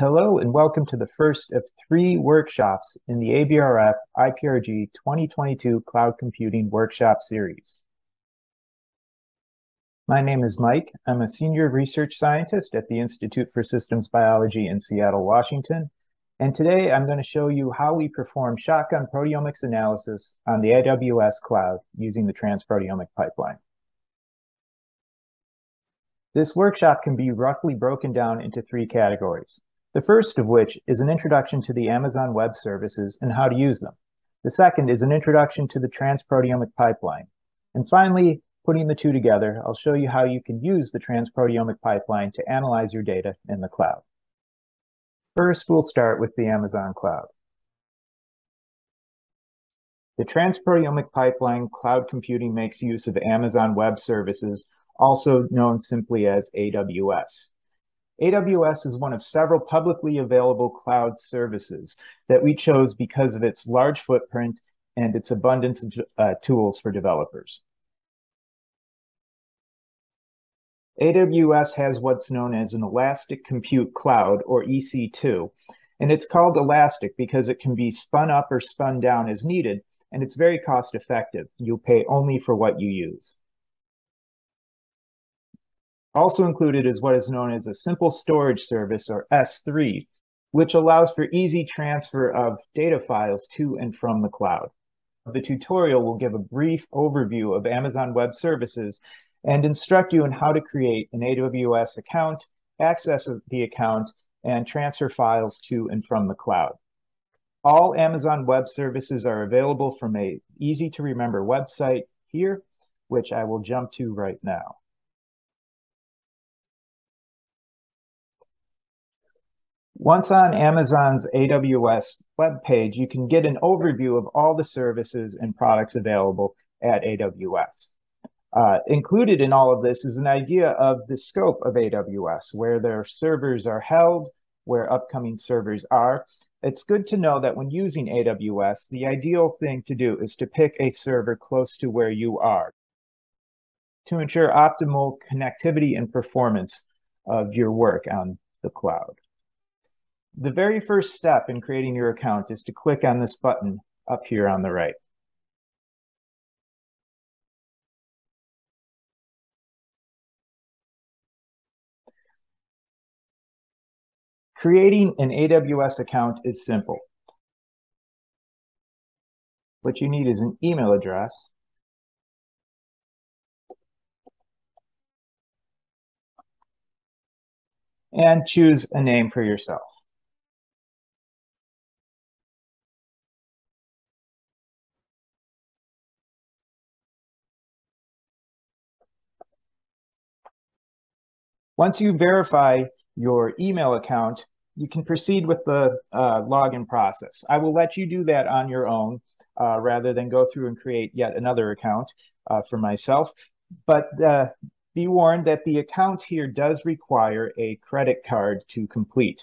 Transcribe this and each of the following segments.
Hello and welcome to the first of three workshops in the ABRF IPRG 2022 Cloud Computing Workshop Series. My name is Mike. I'm a senior research scientist at the Institute for Systems Biology in Seattle, Washington. And today I'm going to show you how we perform shotgun proteomics analysis on the AWS cloud using the transproteomic pipeline. This workshop can be roughly broken down into three categories. The first of which is an introduction to the Amazon Web Services and how to use them. The second is an introduction to the transproteomic pipeline. And finally, putting the two together, I'll show you how you can use the transproteomic pipeline to analyze your data in the cloud. First, we'll start with the Amazon cloud. The transproteomic pipeline cloud computing makes use of Amazon Web Services, also known simply as AWS. AWS is one of several publicly available cloud services that we chose because of its large footprint and its abundance of uh, tools for developers. AWS has what's known as an Elastic Compute Cloud, or EC2, and it's called Elastic because it can be spun up or spun down as needed, and it's very cost effective. You'll pay only for what you use. Also included is what is known as a simple storage service or S3, which allows for easy transfer of data files to and from the cloud. The tutorial will give a brief overview of Amazon Web Services and instruct you in how to create an AWS account, access the account, and transfer files to and from the cloud. All Amazon Web Services are available from a easy to remember website here, which I will jump to right now. Once on Amazon's AWS webpage, you can get an overview of all the services and products available at AWS. Uh, included in all of this is an idea of the scope of AWS, where their servers are held, where upcoming servers are. It's good to know that when using AWS, the ideal thing to do is to pick a server close to where you are to ensure optimal connectivity and performance of your work on the cloud. The very first step in creating your account is to click on this button up here on the right. Creating an AWS account is simple. What you need is an email address, and choose a name for yourself. Once you verify your email account, you can proceed with the uh, login process. I will let you do that on your own uh, rather than go through and create yet another account uh, for myself. But uh, be warned that the account here does require a credit card to complete.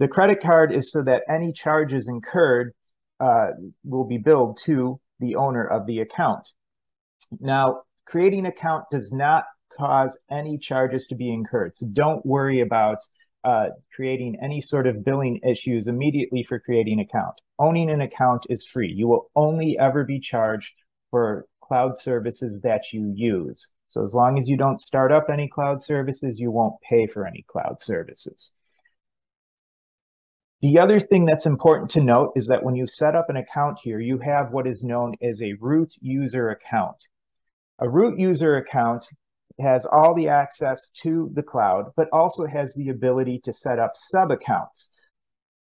The credit card is so that any charges incurred uh, will be billed to the owner of the account. Now, creating an account does not cause any charges to be incurred. So don't worry about uh, creating any sort of billing issues immediately for creating an account. Owning an account is free. You will only ever be charged for cloud services that you use. So as long as you don't start up any cloud services, you won't pay for any cloud services. The other thing that's important to note is that when you set up an account here, you have what is known as a root user account. A root user account has all the access to the cloud, but also has the ability to set up sub accounts.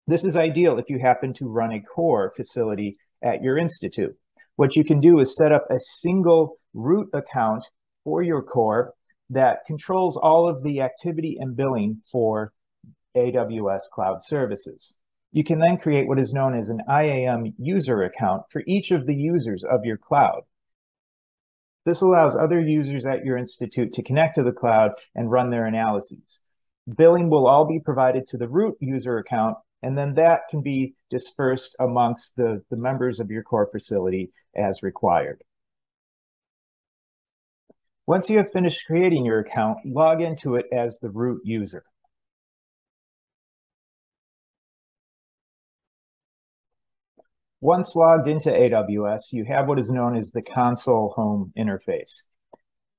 This is ideal if you happen to run a core facility at your institute. What you can do is set up a single root account for your core that controls all of the activity and billing for AWS cloud services. You can then create what is known as an IAM user account for each of the users of your cloud. This allows other users at your institute to connect to the cloud and run their analyses. Billing will all be provided to the root user account, and then that can be dispersed amongst the, the members of your core facility as required. Once you have finished creating your account, log into it as the root user. Once logged into AWS, you have what is known as the console home interface.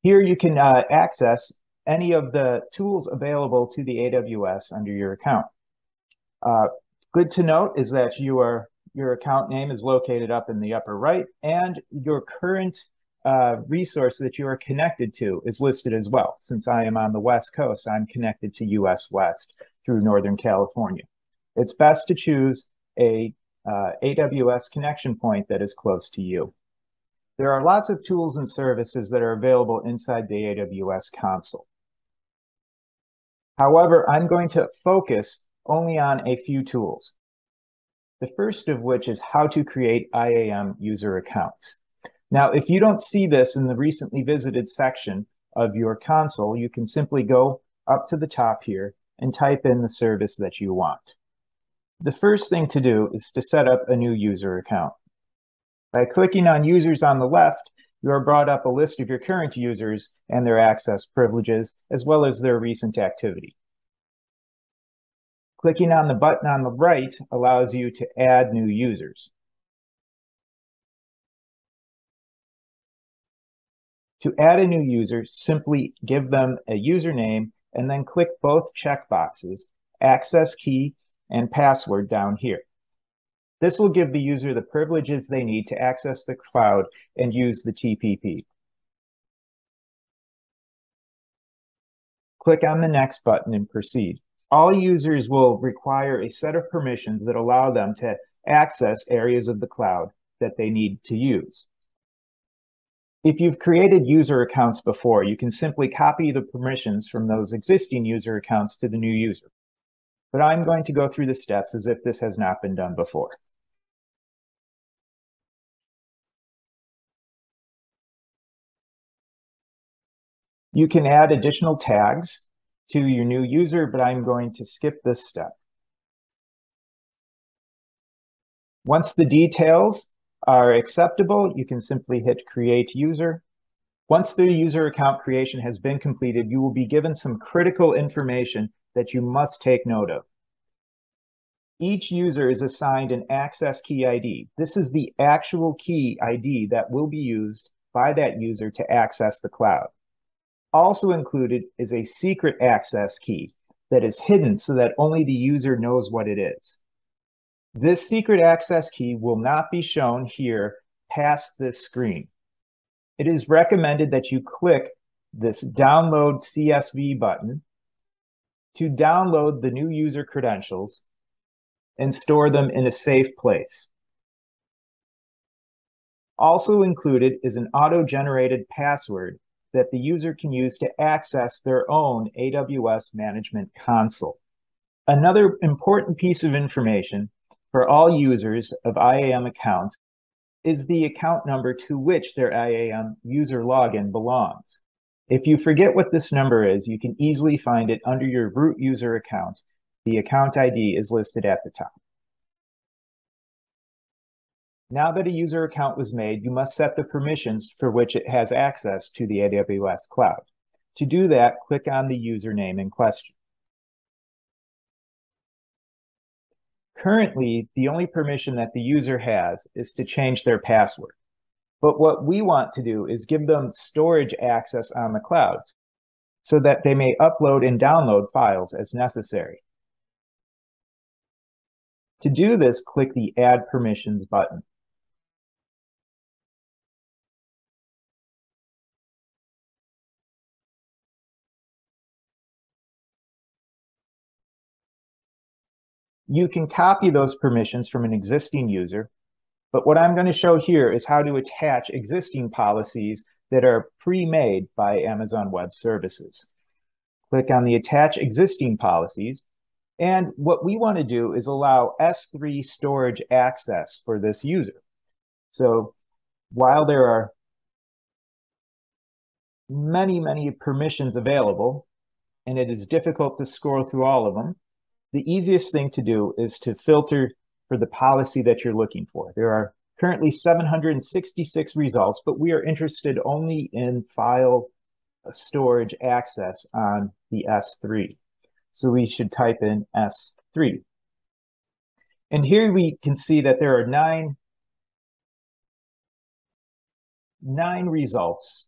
Here you can uh, access any of the tools available to the AWS under your account. Uh, good to note is that you are, your account name is located up in the upper right and your current uh, resource that you are connected to is listed as well. Since I am on the West Coast, I'm connected to US West through Northern California. It's best to choose a uh, AWS connection point that is close to you. There are lots of tools and services that are available inside the AWS console. However, I'm going to focus only on a few tools. The first of which is how to create IAM user accounts. Now, if you don't see this in the recently visited section of your console, you can simply go up to the top here and type in the service that you want. The first thing to do is to set up a new user account. By clicking on users on the left, you are brought up a list of your current users and their access privileges, as well as their recent activity. Clicking on the button on the right allows you to add new users. To add a new user, simply give them a username and then click both checkboxes, access key and password down here. This will give the user the privileges they need to access the cloud and use the TPP. Click on the next button and proceed. All users will require a set of permissions that allow them to access areas of the cloud that they need to use. If you've created user accounts before, you can simply copy the permissions from those existing user accounts to the new user. But I'm going to go through the steps as if this has not been done before. You can add additional tags to your new user, but I'm going to skip this step. Once the details are acceptable, you can simply hit create user. Once the user account creation has been completed, you will be given some critical information that you must take note of. Each user is assigned an access key ID. This is the actual key ID that will be used by that user to access the cloud. Also included is a secret access key that is hidden so that only the user knows what it is. This secret access key will not be shown here past this screen. It is recommended that you click this download CSV button to download the new user credentials and store them in a safe place. Also included is an auto-generated password that the user can use to access their own AWS Management Console. Another important piece of information for all users of IAM accounts is the account number to which their IAM user login belongs. If you forget what this number is, you can easily find it under your root user account. The account ID is listed at the top. Now that a user account was made, you must set the permissions for which it has access to the AWS cloud. To do that, click on the username in question. Currently, the only permission that the user has is to change their password. But what we want to do is give them storage access on the clouds so that they may upload and download files as necessary. To do this, click the Add Permissions button. You can copy those permissions from an existing user, but what I'm going to show here is how to attach existing policies that are pre-made by Amazon Web Services. Click on the Attach Existing Policies, and what we want to do is allow S3 storage access for this user. So while there are many, many permissions available, and it is difficult to scroll through all of them, the easiest thing to do is to filter for the policy that you're looking for. There are currently 766 results, but we are interested only in file storage access on the S3. So we should type in S3. And here we can see that there are nine nine results.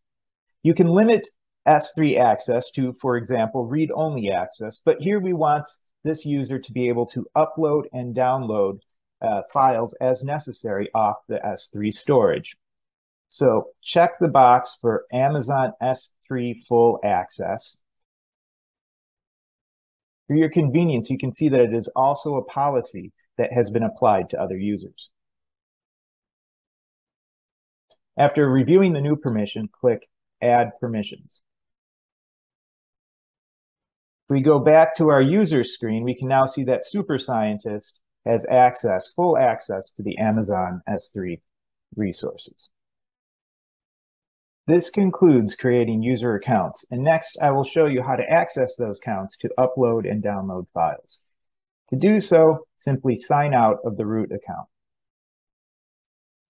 You can limit S3 access to, for example, read-only access, but here we want this user to be able to upload and download uh, files as necessary off the S3 storage. So check the box for Amazon S3 full access. For your convenience, you can see that it is also a policy that has been applied to other users. After reviewing the new permission, click Add Permissions. If we go back to our user screen, we can now see that Super Scientist has access, full access to the Amazon S3 resources. This concludes creating user accounts, and next I will show you how to access those accounts to upload and download files. To do so, simply sign out of the root account.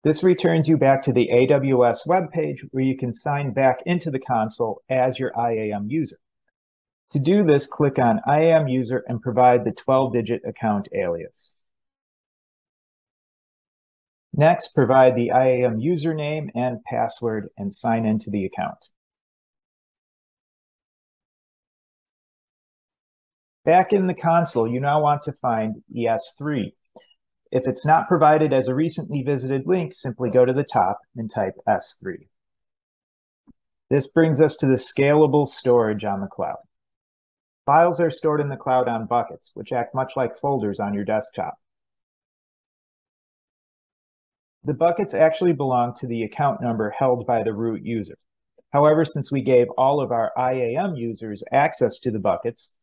This returns you back to the AWS webpage where you can sign back into the console as your IAM user. To do this, click on IAM user and provide the 12-digit account alias. Next, provide the IAM username and password and sign into the account. Back in the console, you now want to find S3. If it's not provided as a recently visited link, simply go to the top and type S3. This brings us to the scalable storage on the cloud. Files are stored in the cloud on buckets, which act much like folders on your desktop. The buckets actually belong to the account number held by the root user. However, since we gave all of our IAM users access to the buckets,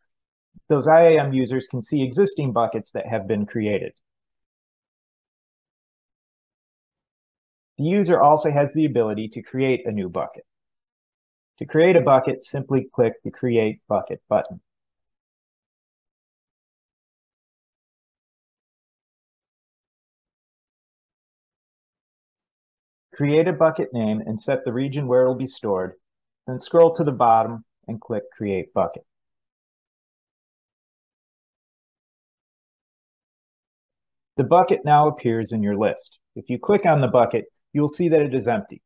those IAM users can see existing buckets that have been created. The user also has the ability to create a new bucket. To create a bucket, simply click the Create Bucket button. Create a bucket name and set the region where it will be stored, then scroll to the bottom and click Create Bucket. The bucket now appears in your list. If you click on the bucket, you'll see that it is empty.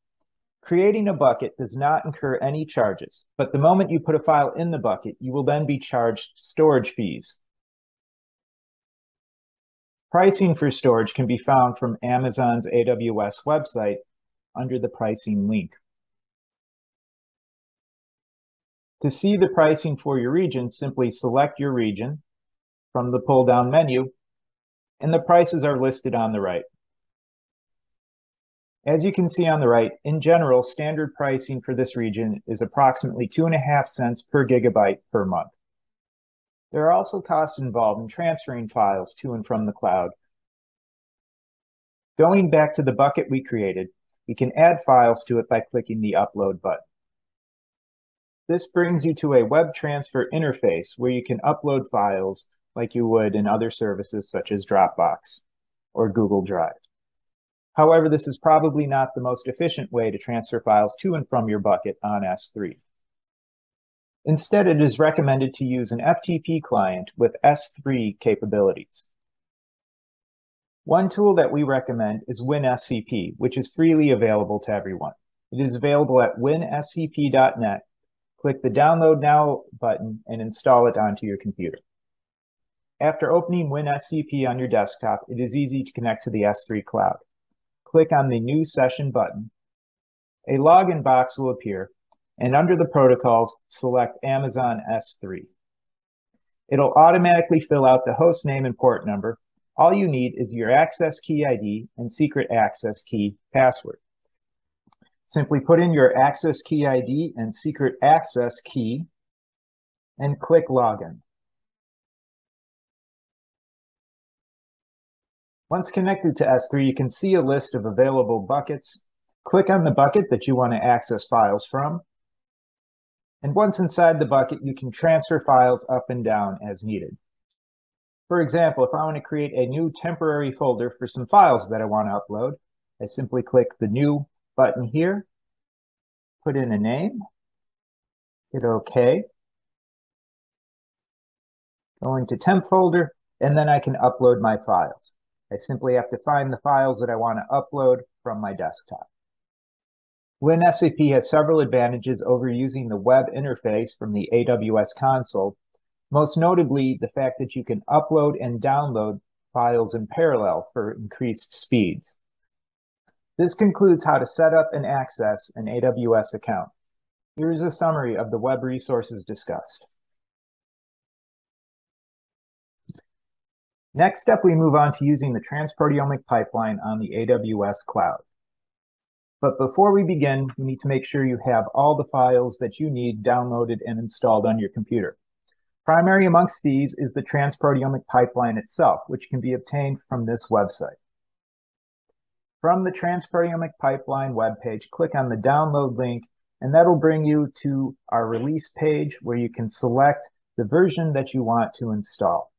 Creating a bucket does not incur any charges, but the moment you put a file in the bucket, you will then be charged storage fees. Pricing for storage can be found from Amazon's AWS website under the pricing link. To see the pricing for your region, simply select your region from the pull-down menu, and the prices are listed on the right. As you can see on the right, in general, standard pricing for this region is approximately two and a half cents per gigabyte per month. There are also costs involved in transferring files to and from the cloud. Going back to the bucket we created, we can add files to it by clicking the Upload button. This brings you to a web transfer interface where you can upload files like you would in other services such as Dropbox or Google Drive. However, this is probably not the most efficient way to transfer files to and from your bucket on S3. Instead, it is recommended to use an FTP client with S3 capabilities. One tool that we recommend is WinSCP, which is freely available to everyone. It is available at winscp.net. Click the Download Now button and install it onto your computer. After opening WinSCP on your desktop, it is easy to connect to the S3 cloud. Click on the New Session button. A login box will appear, and under the protocols, select Amazon S3. It'll automatically fill out the host name and port number, all you need is your access key ID and secret access key password. Simply put in your access key ID and secret access key and click Login. Once connected to S3, you can see a list of available buckets. Click on the bucket that you want to access files from. And once inside the bucket, you can transfer files up and down as needed. For example, if I want to create a new temporary folder for some files that I want to upload, I simply click the New button here, put in a name, hit OK, go into temp folder, and then I can upload my files. I simply have to find the files that I want to upload from my desktop. WinSCP has several advantages over using the web interface from the AWS console, most notably the fact that you can upload and download files in parallel for increased speeds. This concludes how to set up and access an AWS account. Here is a summary of the web resources discussed. Next up, we move on to using the transproteomic pipeline on the AWS cloud. But before we begin, you need to make sure you have all the files that you need downloaded and installed on your computer. Primary amongst these is the transproteomic pipeline itself, which can be obtained from this website. From the transproteomic pipeline webpage, click on the download link, and that'll bring you to our release page where you can select the version that you want to install.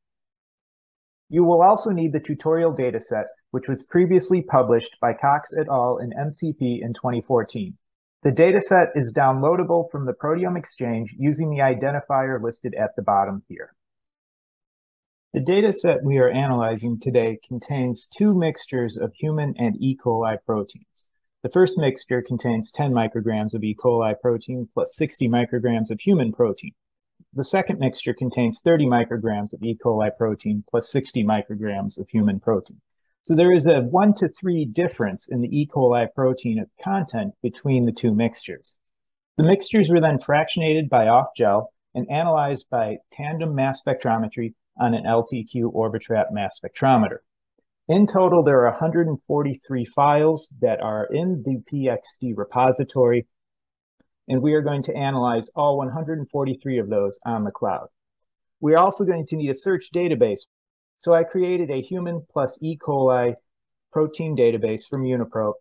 You will also need the tutorial dataset, which was previously published by Cox et al. in MCP in 2014. The dataset is downloadable from the ProteomeXchange using the identifier listed at the bottom here. The dataset we are analyzing today contains two mixtures of human and E. coli proteins. The first mixture contains 10 micrograms of E. coli protein plus 60 micrograms of human protein. The second mixture contains 30 micrograms of E. coli protein plus 60 micrograms of human protein. So there is a one to three difference in the E. coli protein of content between the two mixtures. The mixtures were then fractionated by off-gel and analyzed by tandem mass spectrometry on an LTQ Orbitrap mass spectrometer. In total, there are 143 files that are in the PXD repository and we are going to analyze all 143 of those on the cloud. We're also going to need a search database. So I created a human plus E. coli protein database from Uniprot,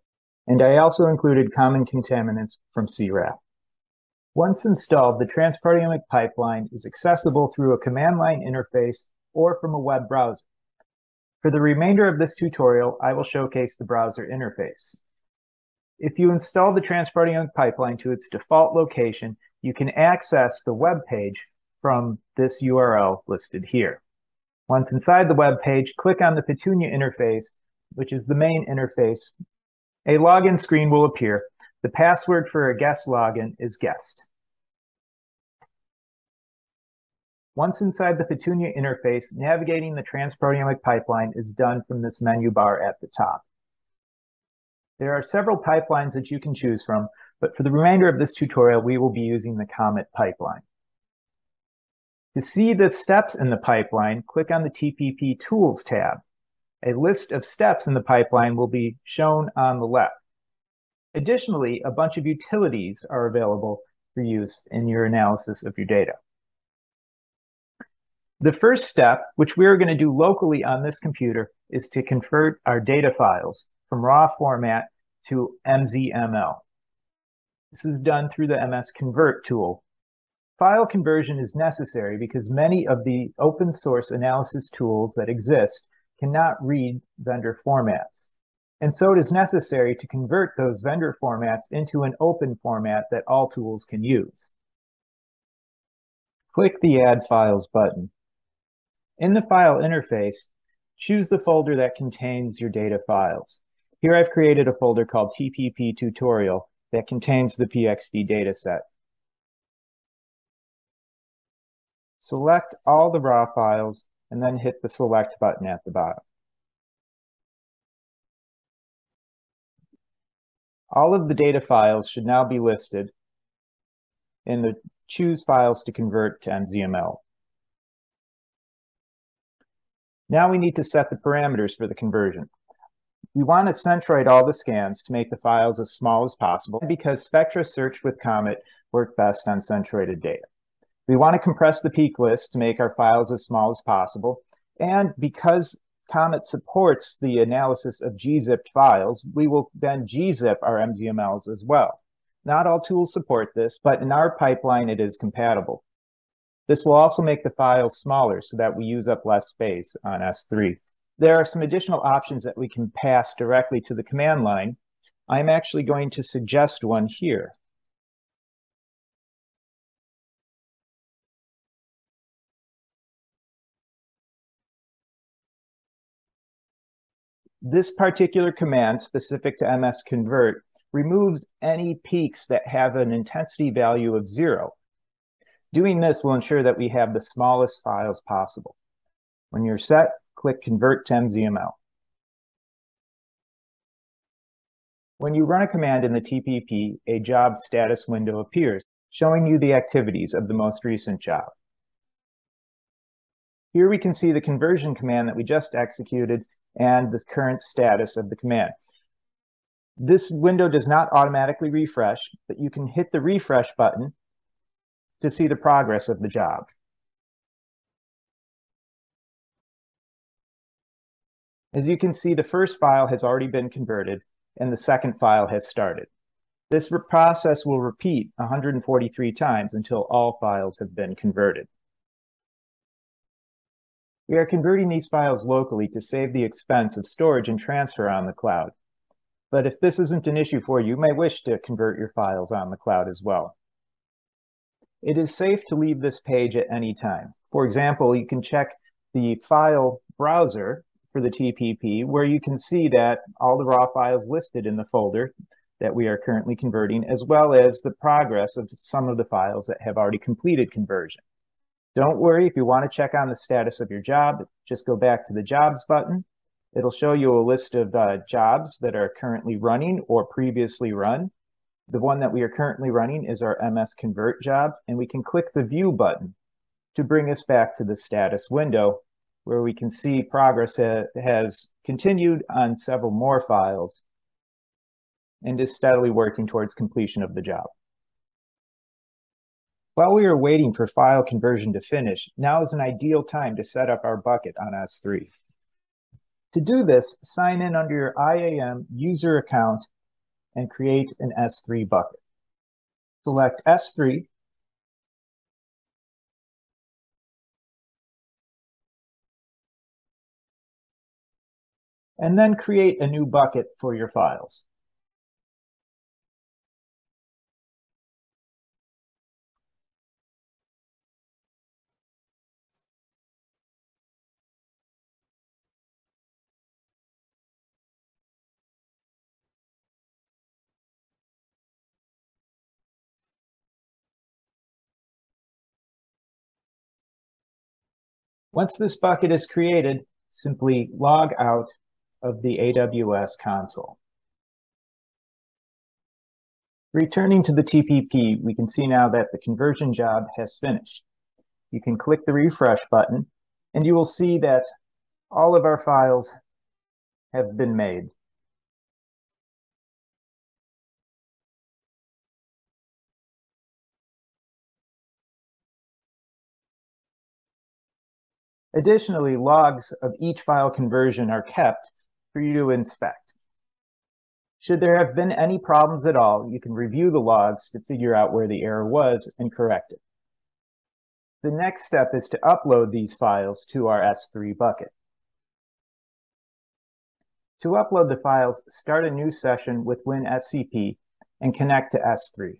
and I also included common contaminants from cRAP. Once installed, the transproteomic pipeline is accessible through a command line interface or from a web browser. For the remainder of this tutorial, I will showcase the browser interface. If you install the transproteomic pipeline to its default location, you can access the web page from this URL listed here. Once inside the web page, click on the Petunia interface, which is the main interface. A login screen will appear. The password for a guest login is guest. Once inside the Petunia interface, navigating the transproteomic pipeline is done from this menu bar at the top. There are several pipelines that you can choose from, but for the remainder of this tutorial, we will be using the Comet pipeline. To see the steps in the pipeline, click on the TPP Tools tab. A list of steps in the pipeline will be shown on the left. Additionally, a bunch of utilities are available for use in your analysis of your data. The first step, which we're going to do locally on this computer, is to convert our data files from raw format to MZML. This is done through the MS Convert tool. File conversion is necessary because many of the open source analysis tools that exist cannot read vendor formats. And so it is necessary to convert those vendor formats into an open format that all tools can use. Click the Add Files button. In the file interface, choose the folder that contains your data files. Here I've created a folder called TPP tutorial that contains the PXD dataset. Select all the raw files and then hit the select button at the bottom. All of the data files should now be listed in the choose files to convert to MZML. Now we need to set the parameters for the conversion. We want to centroid all the scans to make the files as small as possible because Spectra searched with Comet work best on centroided data. We want to compress the peak list to make our files as small as possible. And because Comet supports the analysis of gzipped files, we will then gzip our MZMLs as well. Not all tools support this, but in our pipeline, it is compatible. This will also make the files smaller so that we use up less space on S3 there are some additional options that we can pass directly to the command line. I'm actually going to suggest one here. This particular command specific to MS Convert removes any peaks that have an intensity value of zero. Doing this will ensure that we have the smallest files possible. When you're set, click Convert to MZML. When you run a command in the TPP, a job status window appears, showing you the activities of the most recent job. Here we can see the conversion command that we just executed and the current status of the command. This window does not automatically refresh, but you can hit the refresh button to see the progress of the job. As you can see, the first file has already been converted and the second file has started. This process will repeat 143 times until all files have been converted. We are converting these files locally to save the expense of storage and transfer on the cloud. But if this isn't an issue for you, you may wish to convert your files on the cloud as well. It is safe to leave this page at any time. For example, you can check the file browser for the TPP, where you can see that all the raw files listed in the folder that we are currently converting, as well as the progress of some of the files that have already completed conversion. Don't worry, if you want to check on the status of your job, just go back to the Jobs button. It'll show you a list of uh, jobs that are currently running or previously run. The one that we are currently running is our MS Convert job, and we can click the View button to bring us back to the status window where we can see progress ha has continued on several more files and is steadily working towards completion of the job. While we are waiting for file conversion to finish, now is an ideal time to set up our bucket on S3. To do this, sign in under your IAM user account and create an S3 bucket. Select S3 and then create a new bucket for your files. Once this bucket is created, simply log out of the AWS console. Returning to the TPP, we can see now that the conversion job has finished. You can click the refresh button and you will see that all of our files have been made. Additionally, logs of each file conversion are kept for you to inspect. Should there have been any problems at all, you can review the logs to figure out where the error was and correct it. The next step is to upload these files to our S3 bucket. To upload the files, start a new session with WinSCP and connect to S3.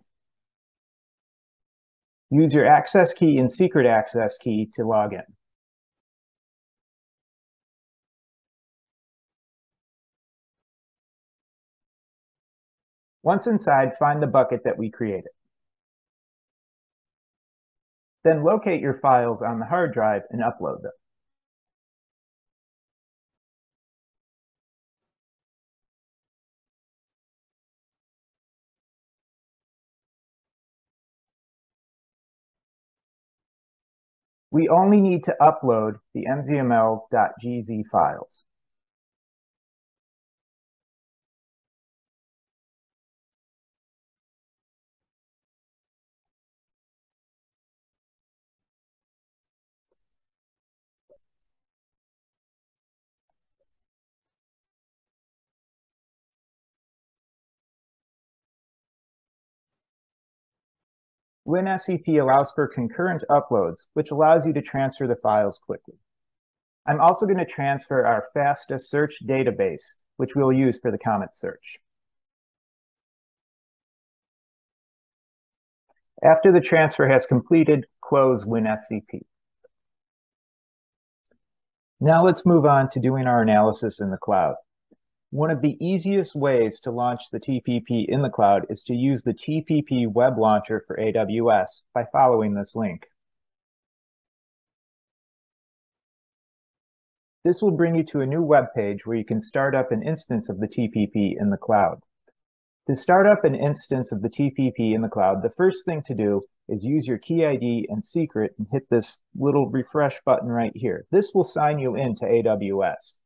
Use your access key and secret access key to log in. Once inside, find the bucket that we created. Then locate your files on the hard drive and upload them. We only need to upload the mzml.gz files. WinSCP allows for concurrent uploads, which allows you to transfer the files quickly. I'm also going to transfer our FASTA search database, which we'll use for the Comet search. After the transfer has completed, close WinSCP. Now let's move on to doing our analysis in the cloud. One of the easiest ways to launch the TPP in the cloud is to use the TPP web launcher for AWS by following this link. This will bring you to a new web page where you can start up an instance of the TPP in the cloud. To start up an instance of the TPP in the cloud, the first thing to do is use your key ID and secret and hit this little refresh button right here. This will sign you into AWS.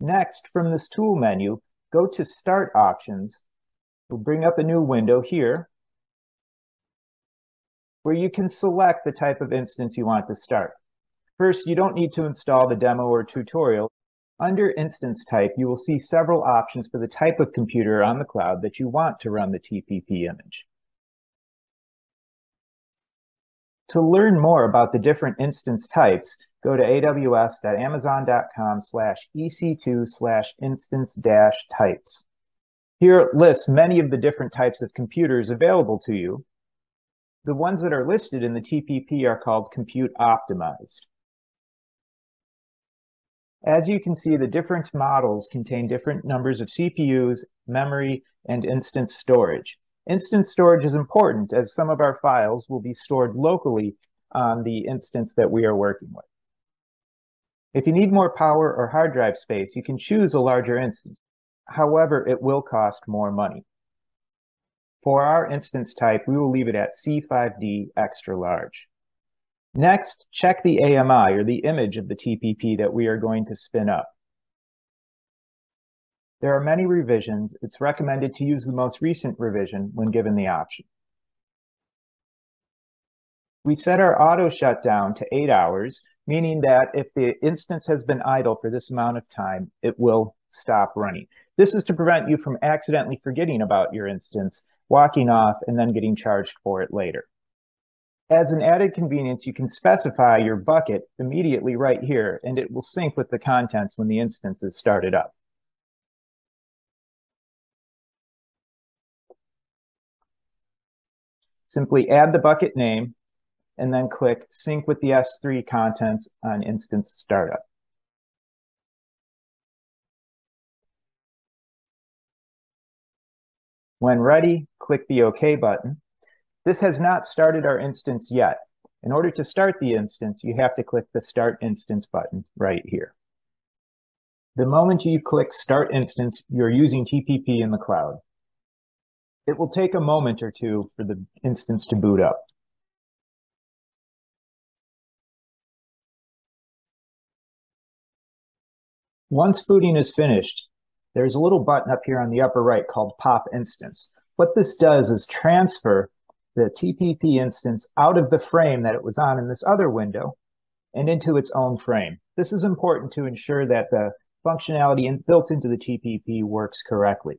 Next, from this tool menu, go to Start Options. We'll bring up a new window here where you can select the type of instance you want to start. First, you don't need to install the demo or tutorial. Under instance type, you will see several options for the type of computer on the cloud that you want to run the TPP image. To learn more about the different instance types, go to aws.amazon.com slash ec2 slash instance dash types. Here it lists many of the different types of computers available to you. The ones that are listed in the TPP are called compute optimized. As you can see, the different models contain different numbers of CPUs, memory, and instance storage. Instance storage is important as some of our files will be stored locally on the instance that we are working with. If you need more power or hard drive space, you can choose a larger instance. However, it will cost more money. For our instance type, we will leave it at C5D extra large. Next, check the AMI or the image of the TPP that we are going to spin up. There are many revisions. It's recommended to use the most recent revision when given the option. We set our auto shutdown to eight hours, meaning that if the instance has been idle for this amount of time, it will stop running. This is to prevent you from accidentally forgetting about your instance, walking off, and then getting charged for it later. As an added convenience, you can specify your bucket immediately right here, and it will sync with the contents when the instance is started up. Simply add the bucket name and then click Sync with the S3 contents on Instance Startup. When ready, click the OK button this has not started our instance yet. In order to start the instance, you have to click the Start Instance button right here. The moment you click Start Instance, you're using TPP in the cloud. It will take a moment or two for the instance to boot up. Once booting is finished, there's a little button up here on the upper right called Pop Instance. What this does is transfer the TPP instance out of the frame that it was on in this other window and into its own frame. This is important to ensure that the functionality in, built into the TPP works correctly.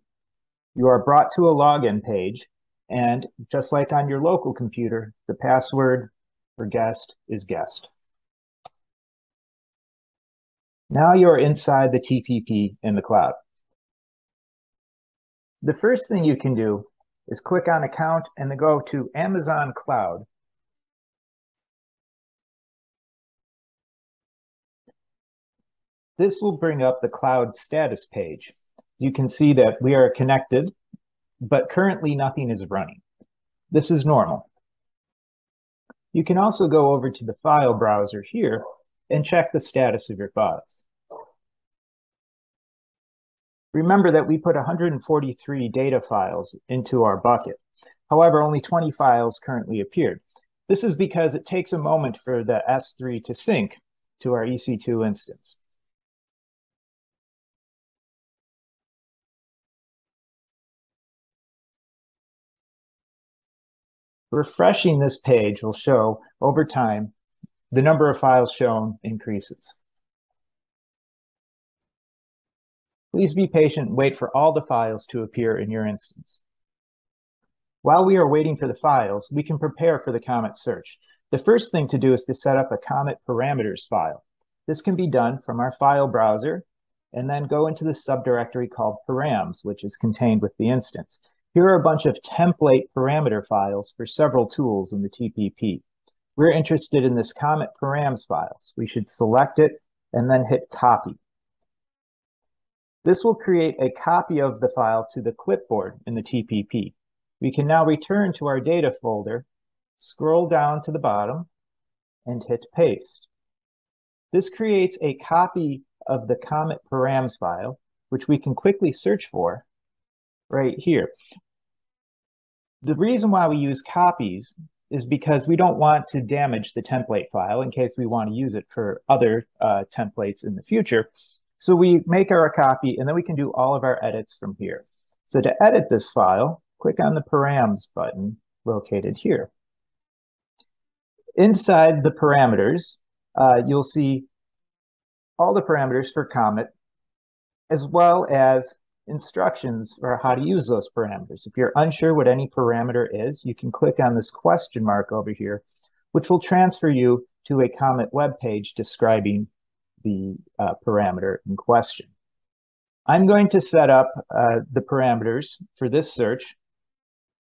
You are brought to a login page, and just like on your local computer, the password for guest is guest. Now you're inside the TPP in the cloud. The first thing you can do is click on account and then go to Amazon Cloud. This will bring up the cloud status page. You can see that we are connected, but currently nothing is running. This is normal. You can also go over to the file browser here and check the status of your files. Remember that we put 143 data files into our bucket. However, only 20 files currently appeared. This is because it takes a moment for the S3 to sync to our EC2 instance. Refreshing this page will show over time the number of files shown increases. Please be patient and wait for all the files to appear in your instance. While we are waiting for the files, we can prepare for the Comet search. The first thing to do is to set up a Comet parameters file. This can be done from our file browser and then go into the subdirectory called params, which is contained with the instance. Here are a bunch of template parameter files for several tools in the TPP. We're interested in this Comet params files. We should select it and then hit copy. This will create a copy of the file to the clipboard in the TPP. We can now return to our data folder, scroll down to the bottom, and hit paste. This creates a copy of the Comet params file, which we can quickly search for right here. The reason why we use copies is because we don't want to damage the template file in case we want to use it for other uh, templates in the future. So we make our copy and then we can do all of our edits from here. So to edit this file, click on the params button located here. Inside the parameters, uh, you'll see all the parameters for Comet, as well as instructions for how to use those parameters. If you're unsure what any parameter is, you can click on this question mark over here, which will transfer you to a Comet web page describing the uh, parameter in question. I'm going to set up uh, the parameters for this search,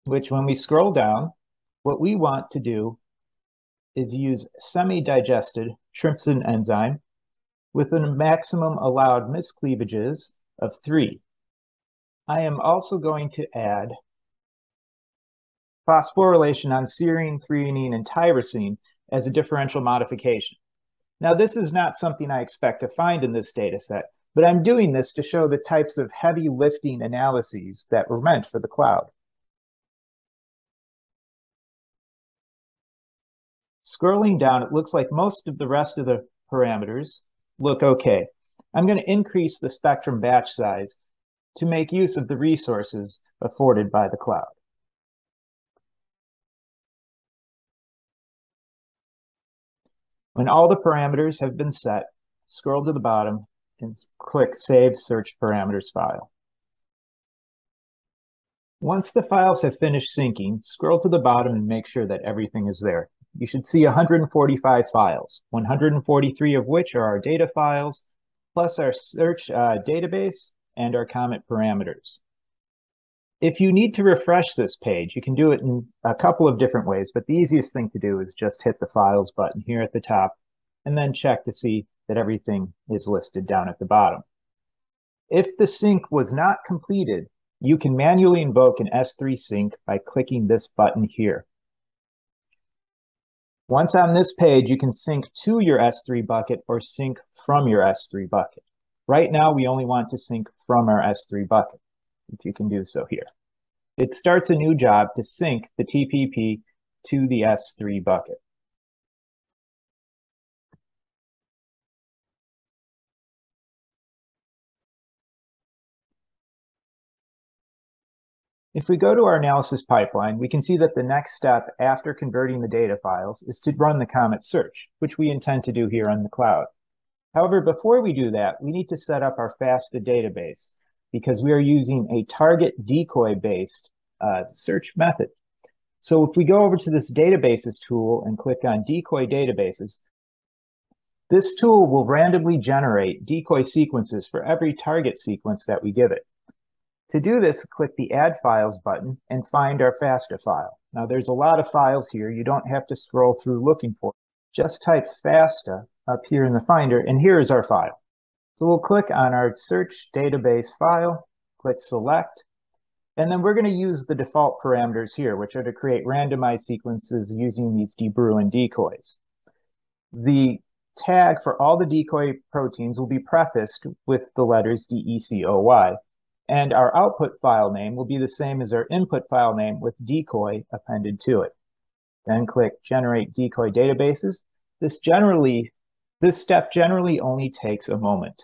which when we scroll down, what we want to do is use semi-digested trypsin enzyme with a maximum allowed miscleavages of three. I am also going to add phosphorylation on serine, threonine, and tyrosine as a differential modification. Now, this is not something I expect to find in this data set, but I'm doing this to show the types of heavy lifting analyses that were meant for the cloud. Scrolling down, it looks like most of the rest of the parameters look okay. I'm going to increase the spectrum batch size to make use of the resources afforded by the cloud. When all the parameters have been set, scroll to the bottom and click Save Search Parameters File. Once the files have finished syncing, scroll to the bottom and make sure that everything is there you should see 145 files, 143 of which are our data files, plus our search uh, database and our Comet parameters. If you need to refresh this page, you can do it in a couple of different ways, but the easiest thing to do is just hit the Files button here at the top, and then check to see that everything is listed down at the bottom. If the sync was not completed, you can manually invoke an S3 sync by clicking this button here. Once on this page, you can sync to your S3 bucket or sync from your S3 bucket. Right now, we only want to sync from our S3 bucket, if you can do so here. It starts a new job to sync the TPP to the S3 bucket. If we go to our analysis pipeline, we can see that the next step after converting the data files is to run the Comet search, which we intend to do here on the cloud. However, before we do that, we need to set up our FASTA database because we are using a target decoy-based uh, search method. So if we go over to this databases tool and click on decoy databases, this tool will randomly generate decoy sequences for every target sequence that we give it. To do this, click the Add Files button and find our FASTA file. Now, there's a lot of files here. You don't have to scroll through looking for it. Just type FASTA up here in the Finder, and here is our file. So we'll click on our Search Database file, click Select, and then we're going to use the default parameters here, which are to create randomized sequences using these de Bruijn decoys. The tag for all the decoy proteins will be prefaced with the letters DECOY, and our output file name will be the same as our input file name with decoy appended to it. Then click Generate Decoy Databases. This generally, this step generally only takes a moment.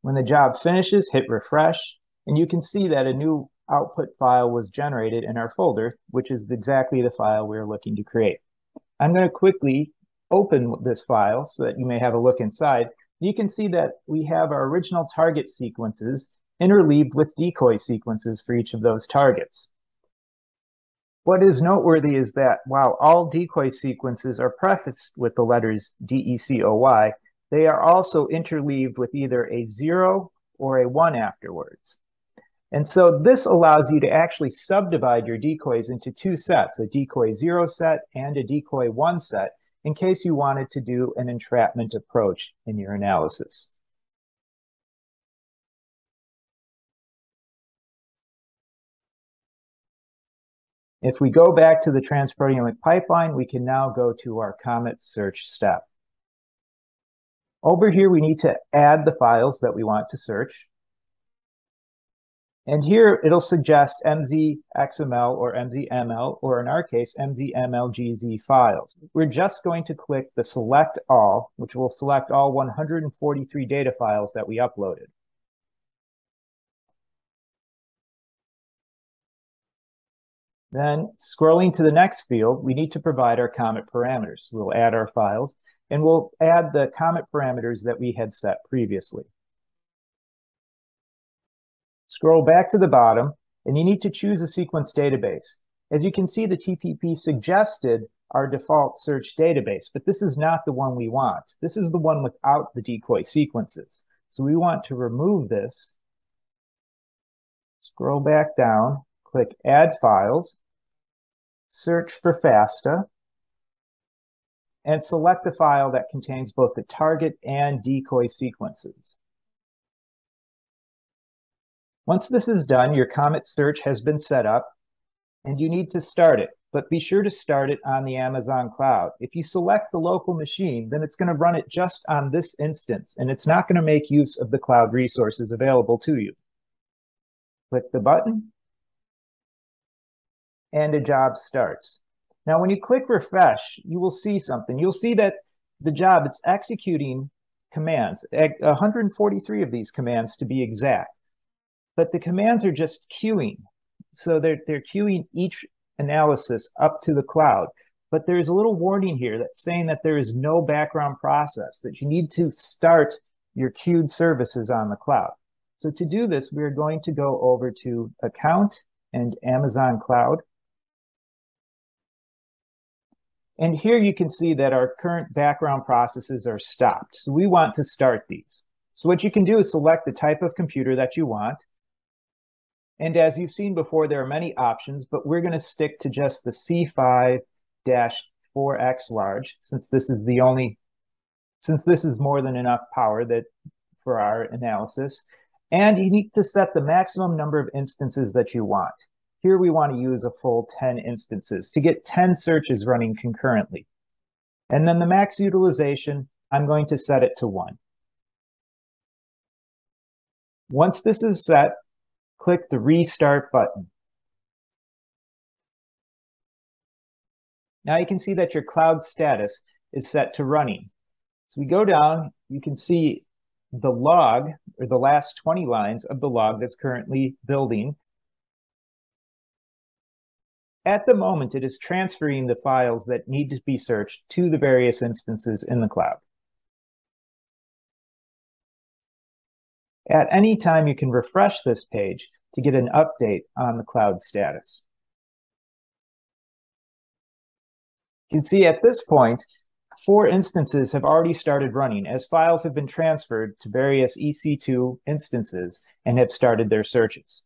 When the job finishes, hit refresh, and you can see that a new output file was generated in our folder, which is exactly the file we're looking to create. I'm going to quickly open this file so that you may have a look inside, you can see that we have our original target sequences interleaved with decoy sequences for each of those targets. What is noteworthy is that while all decoy sequences are prefaced with the letters DECOY, they are also interleaved with either a zero or a one afterwards. And so this allows you to actually subdivide your decoys into two sets, a decoy zero set and a decoy one set, in case you wanted to do an entrapment approach in your analysis. If we go back to the transproteomic pipeline, we can now go to our COMET search step. Over here, we need to add the files that we want to search. And here it'll suggest MZXML or MZML, or in our case, MZMLGZ files. We're just going to click the select all, which will select all 143 data files that we uploaded. Then scrolling to the next field, we need to provide our COMET parameters. We'll add our files and we'll add the COMET parameters that we had set previously. Scroll back to the bottom and you need to choose a sequence database. As you can see, the TPP suggested our default search database, but this is not the one we want. This is the one without the decoy sequences. So we want to remove this. Scroll back down, click Add Files, search for FASTA, and select the file that contains both the target and decoy sequences. Once this is done, your Comet search has been set up and you need to start it, but be sure to start it on the Amazon cloud. If you select the local machine, then it's gonna run it just on this instance and it's not gonna make use of the cloud resources available to you. Click the button and a job starts. Now, when you click refresh, you will see something. You'll see that the job, it's executing commands, 143 of these commands to be exact. But the commands are just queuing. So they're, they're queuing each analysis up to the cloud. But there's a little warning here that's saying that there is no background process, that you need to start your queued services on the cloud. So to do this, we're going to go over to Account and Amazon Cloud. And here you can see that our current background processes are stopped. So we want to start these. So what you can do is select the type of computer that you want. And as you've seen before, there are many options, but we're going to stick to just the C5-4X large, since this is the only, since this is more than enough power that for our analysis. And you need to set the maximum number of instances that you want. Here we want to use a full 10 instances to get 10 searches running concurrently. And then the max utilization, I'm going to set it to one. Once this is set, click the restart button. Now you can see that your cloud status is set to running. So we go down, you can see the log or the last 20 lines of the log that's currently building at the moment, it is transferring the files that need to be searched to the various instances in the cloud. At any time, you can refresh this page to get an update on the cloud status. You can see at this point, four instances have already started running as files have been transferred to various EC2 instances and have started their searches.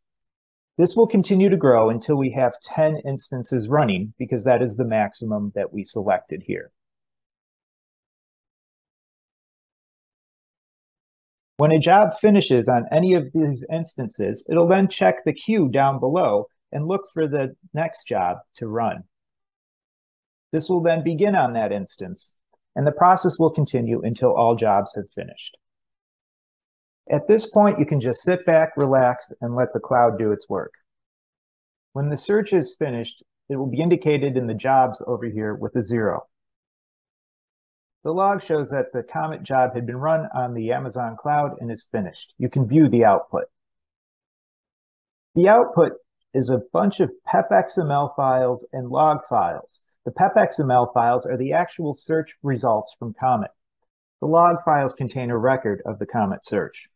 This will continue to grow until we have 10 instances running because that is the maximum that we selected here. When a job finishes on any of these instances, it'll then check the queue down below and look for the next job to run. This will then begin on that instance, and the process will continue until all jobs have finished. At this point, you can just sit back, relax, and let the cloud do its work. When the search is finished, it will be indicated in the jobs over here with a zero. The log shows that the Comet job had been run on the Amazon cloud and is finished. You can view the output. The output is a bunch of PEP.XML files and log files. The PEP.XML files are the actual search results from Comet. The log files contain a record of the Comet search.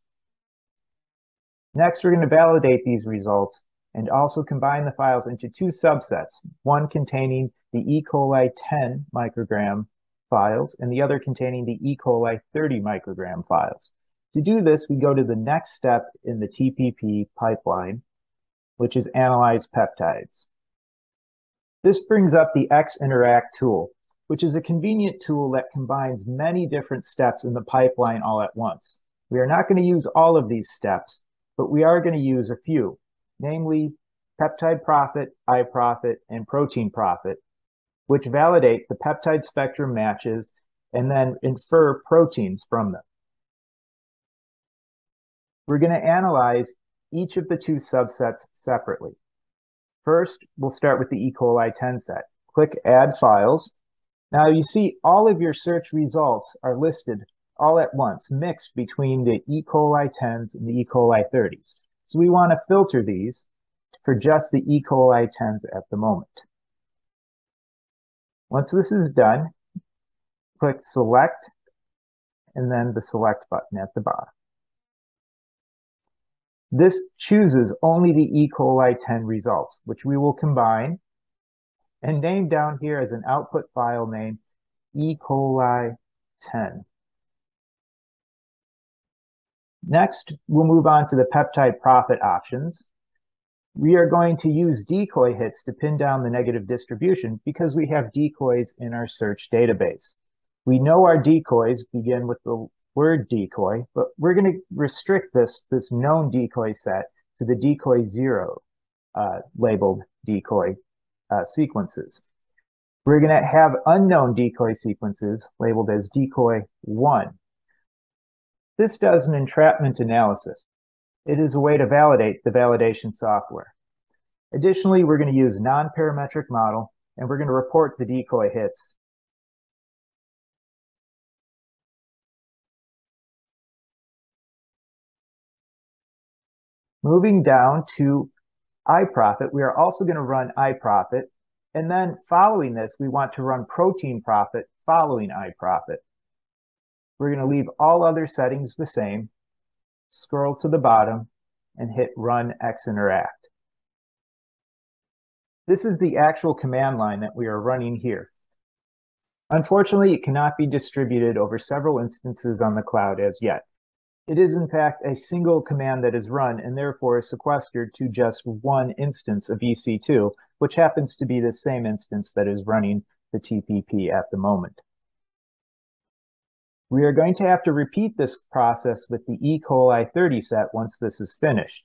Next, we're going to validate these results and also combine the files into two subsets, one containing the E. coli 10 microgram files and the other containing the E. coli 30 microgram files. To do this, we go to the next step in the TPP pipeline, which is analyze peptides. This brings up the X-Interact tool, which is a convenient tool that combines many different steps in the pipeline all at once. We are not going to use all of these steps, but we are going to use a few, namely PeptideProphet, I profit, and ProteinProphet, which validate the peptide spectrum matches and then infer proteins from them. We're going to analyze each of the two subsets separately. First, we'll start with the E. coli 10 set. Click Add Files. Now you see all of your search results are listed all at once, mixed between the E. coli 10s and the E. coli 30s. So we want to filter these for just the E. coli 10s at the moment. Once this is done, click Select and then the Select button at the bottom. This chooses only the E. coli 10 results, which we will combine and name down here as an output file name E. coli 10. Next, we'll move on to the PeptideProphet options. We are going to use decoy hits to pin down the negative distribution because we have decoys in our search database. We know our decoys begin with the word decoy, but we're going to restrict this, this known decoy set to the decoy zero uh, labeled decoy uh, sequences. We're going to have unknown decoy sequences labeled as decoy one. This does an entrapment analysis. It is a way to validate the validation software. Additionally, we're going to use non-parametric model, and we're going to report the decoy hits Moving down to iProphet, we are also going to run iProphet. And then following this, we want to run ProteinProphet following iProphet. We're going to leave all other settings the same, scroll to the bottom, and hit Run X Interact. This is the actual command line that we are running here. Unfortunately, it cannot be distributed over several instances on the cloud as yet. It is in fact a single command that is run and therefore is sequestered to just one instance of EC2, which happens to be the same instance that is running the TPP at the moment. We are going to have to repeat this process with the E. coli 30 set once this is finished.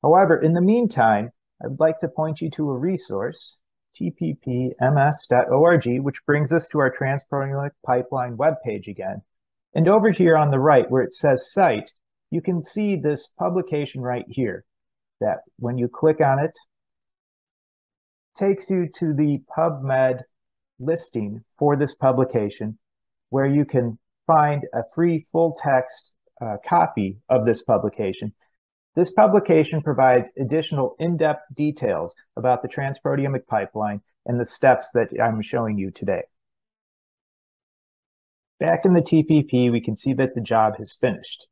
However, in the meantime, I'd like to point you to a resource, tppms.org, which brings us to our Transproteomic Pipeline webpage again, and over here on the right where it says cite, you can see this publication right here that when you click on it, takes you to the PubMed listing for this publication where you can find a free full text uh, copy of this publication. This publication provides additional in-depth details about the transproteomic pipeline and the steps that I'm showing you today. Back in the TPP, we can see that the job has finished.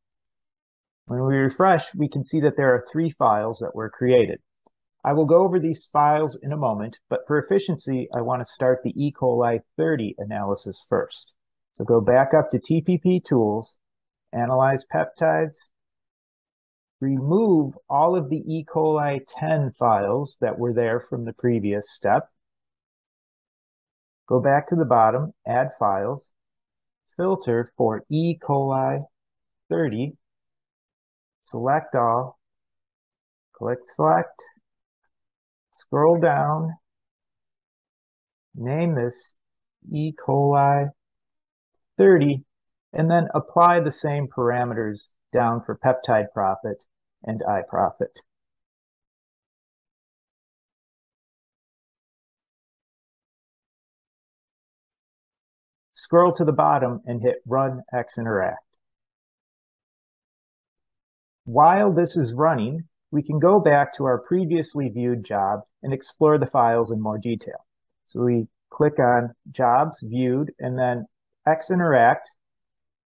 When we refresh, we can see that there are three files that were created. I will go over these files in a moment, but for efficiency, I want to start the E. coli 30 analysis first. So go back up to TPP Tools, Analyze Peptides, remove all of the E. coli 10 files that were there from the previous step. Go back to the bottom, Add Files, filter for E. coli 30, select all, click select, scroll down, name this E. coli 30, and then apply the same parameters down for PeptideProphet and iProphet. Scroll to the bottom and hit Run X Interact. While this is running, we can go back to our previously viewed job and explore the files in more detail. So we click on Jobs, Viewed, and then X Interact,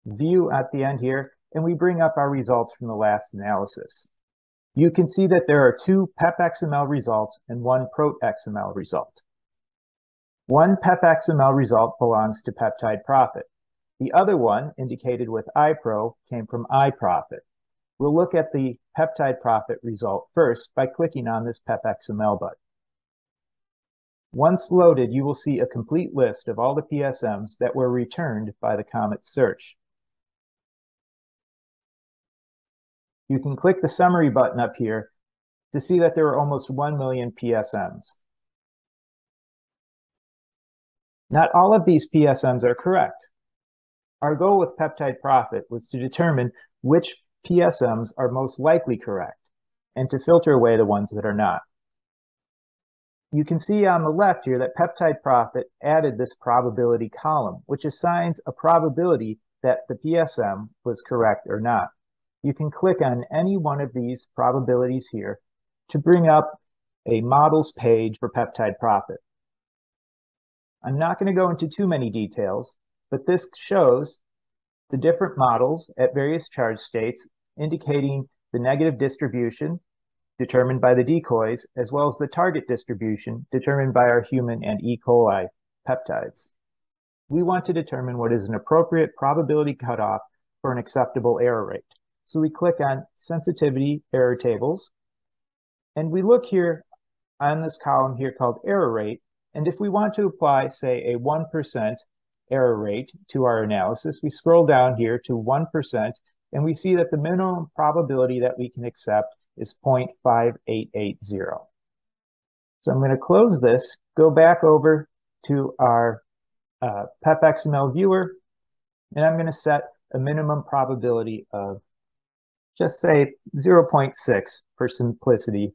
View at the end here, and we bring up our results from the last analysis. You can see that there are two PepXML results and one ProtXML result. One PepXML result belongs to PeptideProphet. The other one, indicated with iPro, came from iProphet. We'll look at the PeptideProphet result first by clicking on this PepXML button. Once loaded, you will see a complete list of all the PSMs that were returned by the Comet search. You can click the summary button up here to see that there are almost 1 million PSMs. Not all of these PSMs are correct. Our goal with PeptideProphet was to determine which PSMs are most likely correct and to filter away the ones that are not. You can see on the left here that PeptideProphet added this probability column, which assigns a probability that the PSM was correct or not. You can click on any one of these probabilities here to bring up a models page for PeptideProphet. I'm not going to go into too many details, but this shows the different models at various charge states indicating the negative distribution determined by the decoys, as well as the target distribution determined by our human and E. coli peptides. We want to determine what is an appropriate probability cutoff for an acceptable error rate. So we click on sensitivity error tables, and we look here on this column here called error rate. And if we want to apply, say, a 1% error rate to our analysis, we scroll down here to 1%, and we see that the minimum probability that we can accept is 0.5880. So I'm going to close this, go back over to our uh, PepXML viewer, and I'm going to set a minimum probability of just say 0.6 for simplicity,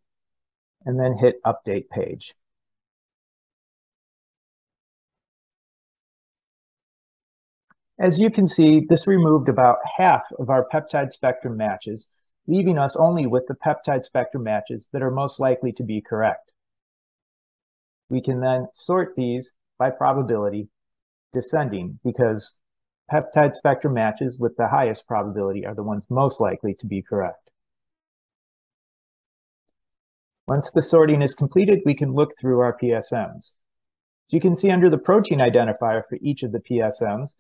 and then hit update page. As you can see, this removed about half of our peptide spectrum matches, leaving us only with the peptide spectrum matches that are most likely to be correct. We can then sort these by probability descending because peptide spectrum matches with the highest probability are the ones most likely to be correct. Once the sorting is completed, we can look through our PSMs. So you can see under the protein identifier for each of the PSMs,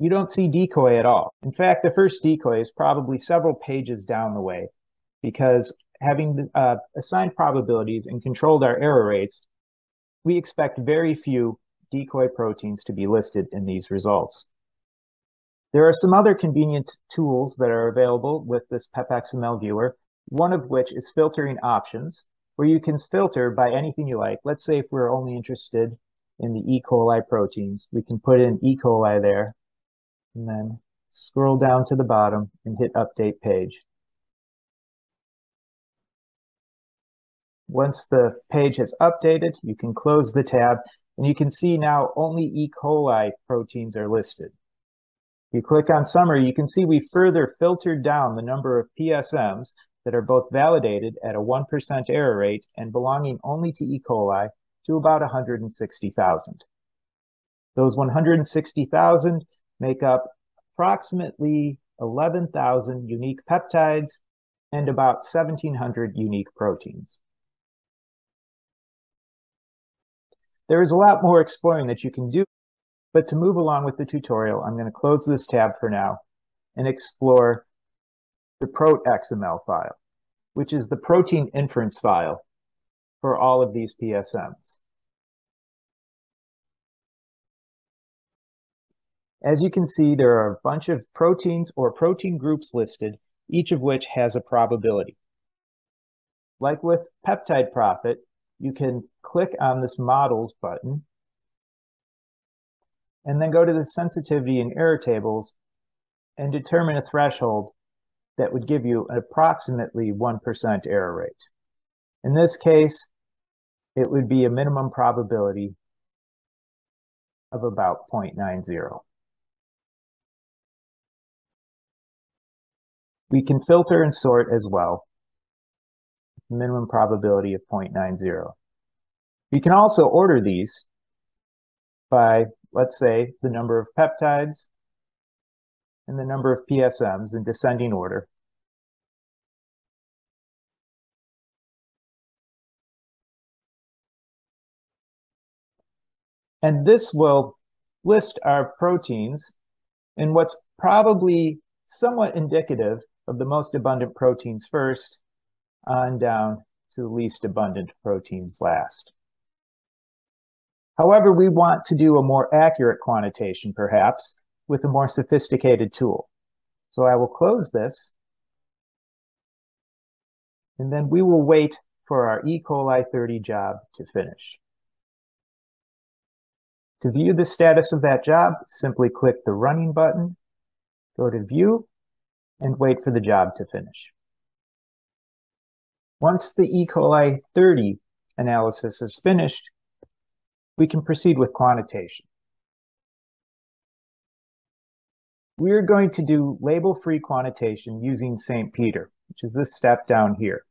you don't see decoy at all. In fact, the first decoy is probably several pages down the way because having uh, assigned probabilities and controlled our error rates, we expect very few decoy proteins to be listed in these results. There are some other convenient tools that are available with this PepXML viewer, one of which is filtering options, where you can filter by anything you like. Let's say if we're only interested in the E. coli proteins, we can put in E. coli there and then scroll down to the bottom and hit update page. Once the page has updated, you can close the tab and you can see now only E. coli proteins are listed. If you click on summary, you can see we further filtered down the number of PSMs that are both validated at a 1% error rate and belonging only to E. coli to about 160,000. Those 160,000 make up approximately 11,000 unique peptides and about 1,700 unique proteins. There is a lot more exploring that you can do, but to move along with the tutorial, I'm going to close this tab for now and explore the ProtXML file, which is the protein inference file for all of these PSMs. As you can see, there are a bunch of proteins or protein groups listed, each of which has a probability. Like with PeptideProphet, you can click on this models button and then go to the sensitivity and error tables and determine a threshold that would give you an approximately 1% error rate. In this case, it would be a minimum probability of about 0.90. We can filter and sort as well. Minimum probability of 0.90. We can also order these by, let's say, the number of peptides and the number of PSMs in descending order. And this will list our proteins in what's probably somewhat indicative of the most abundant proteins first on down to the least abundant proteins last. However, we want to do a more accurate quantitation, perhaps, with a more sophisticated tool. So I will close this, and then we will wait for our E. coli 30 job to finish. To view the status of that job, simply click the running button, go to view, and wait for the job to finish. Once the E. coli 30 analysis is finished, we can proceed with quantitation. We're going to do label-free quantitation using StPeter, which is this step down here.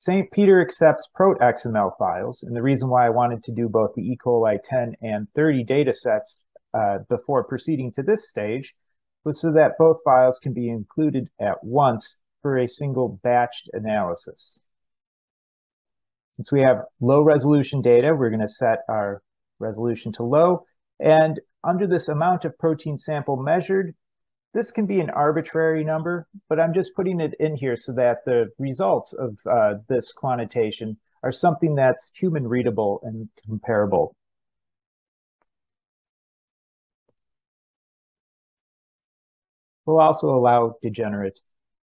StPeter accepts prot XML files, and the reason why I wanted to do both the E. coli 10 and 30 data sets uh, before proceeding to this stage was so that both files can be included at once for a single batched analysis. Since we have low resolution data, we're going to set our resolution to low. And under this amount of protein sample measured, this can be an arbitrary number, but I'm just putting it in here so that the results of uh, this quantitation are something that's human readable and comparable. We'll also allow degenerate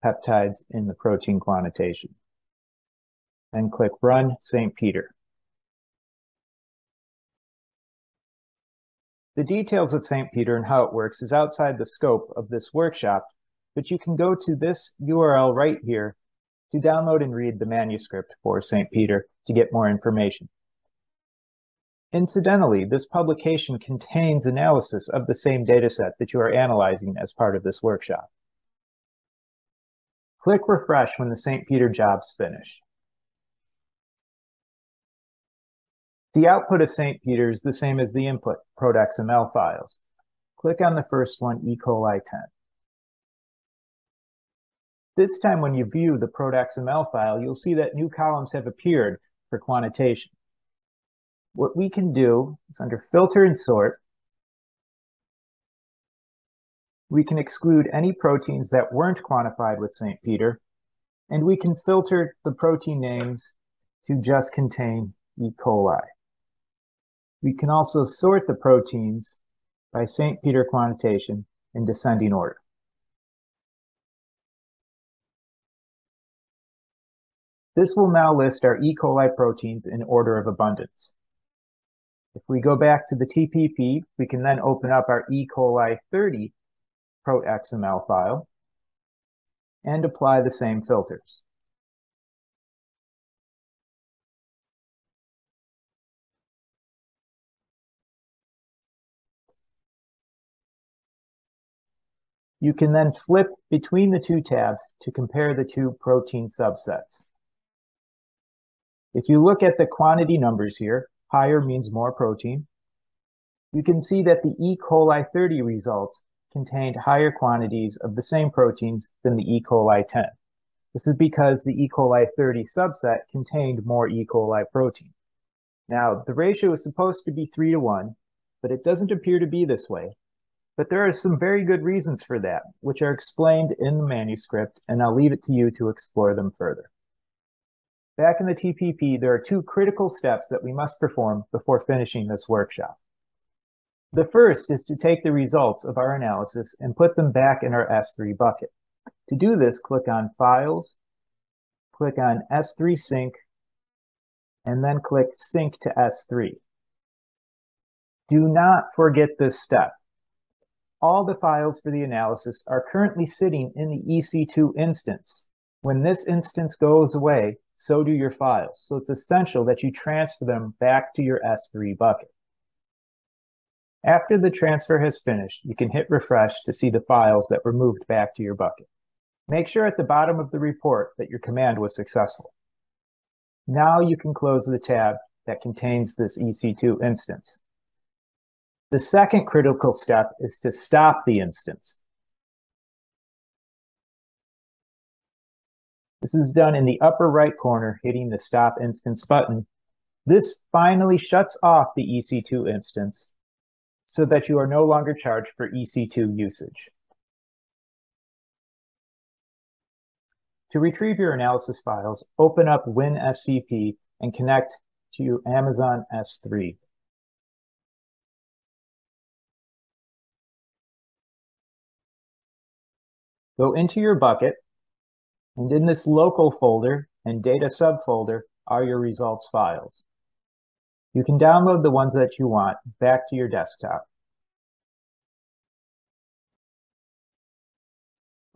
peptides in the protein quantitation. And click Run StPeter. The details of StPeter and how it works is outside the scope of this workshop, but you can go to this URL right here to download and read the manuscript for StPeter to get more information. Incidentally, this publication contains analysis of the same dataset that you are analyzing as part of this workshop. Click refresh when the StPeter job's finish. The output of StPeter is the same as the input, prot.xml files. Click on the first one, E. coli 10. This time when you view the prot.xml file, you'll see that new columns have appeared for quantitation. What we can do is under filter and sort, we can exclude any proteins that weren't quantified with StPeter, and we can filter the protein names to just contain E. coli. We can also sort the proteins by StPeter quantitation in descending order. This will now list our E. coli proteins in order of abundance. If we go back to the TPP, we can then open up our E. coli 30 prot.xml file and apply the same filters. You can then flip between the two tabs to compare the two protein subsets. If you look at the quantity numbers here, higher means more protein. You can see that the E. coli 30 results contained higher quantities of the same proteins than the E. coli 10. This is because the E. coli 30 subset contained more E. coli protein. Now, the ratio is supposed to be 3 to 1, but it doesn't appear to be this way. But there are some very good reasons for that, which are explained in the manuscript, and I'll leave it to you to explore them further. Back in the TPP, there are two critical steps that we must perform before finishing this workshop. The first is to take the results of our analysis and put them back in our S3 bucket. To do this, click on Files, click on S3 Sync, and then click Sync to S3. Do not forget this step all the files for the analysis are currently sitting in the EC2 instance. When this instance goes away, so do your files. So it's essential that you transfer them back to your S3 bucket. After the transfer has finished, you can hit refresh to see the files that were moved back to your bucket. Make sure at the bottom of the report that your command was successful. Now you can close the tab that contains this EC2 instance. The second critical step is to stop the instance. This is done in the upper right corner, hitting the Stop Instance button. This finally shuts off the EC2 instance so that you are no longer charged for EC2 usage. To retrieve your analysis files, open up WinSCP and connect to Amazon S3. Go into your bucket, and in this local folder and data subfolder are your results files. You can download the ones that you want back to your desktop.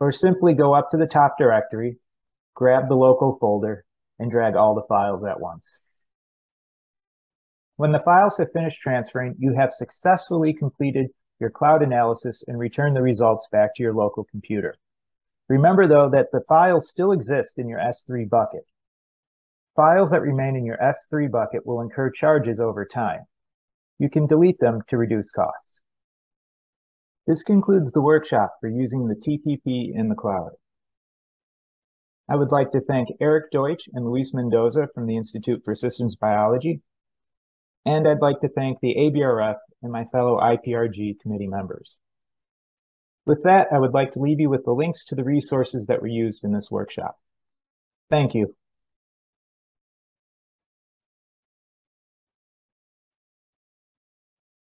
Or simply go up to the top directory, grab the local folder, and drag all the files at once. When the files have finished transferring, you have successfully completed your cloud analysis and returned the results back to your local computer. Remember, though, that the files still exist in your S3 bucket. Files that remain in your S3 bucket will incur charges over time. You can delete them to reduce costs. This concludes the workshop for using the TTP in the cloud. I would like to thank Eric Deutsch and Luis Mendoza from the Institute for Systems Biology, and I'd like to thank the ABRF and my fellow IPRG committee members. With that, I would like to leave you with the links to the resources that were used in this workshop. Thank you.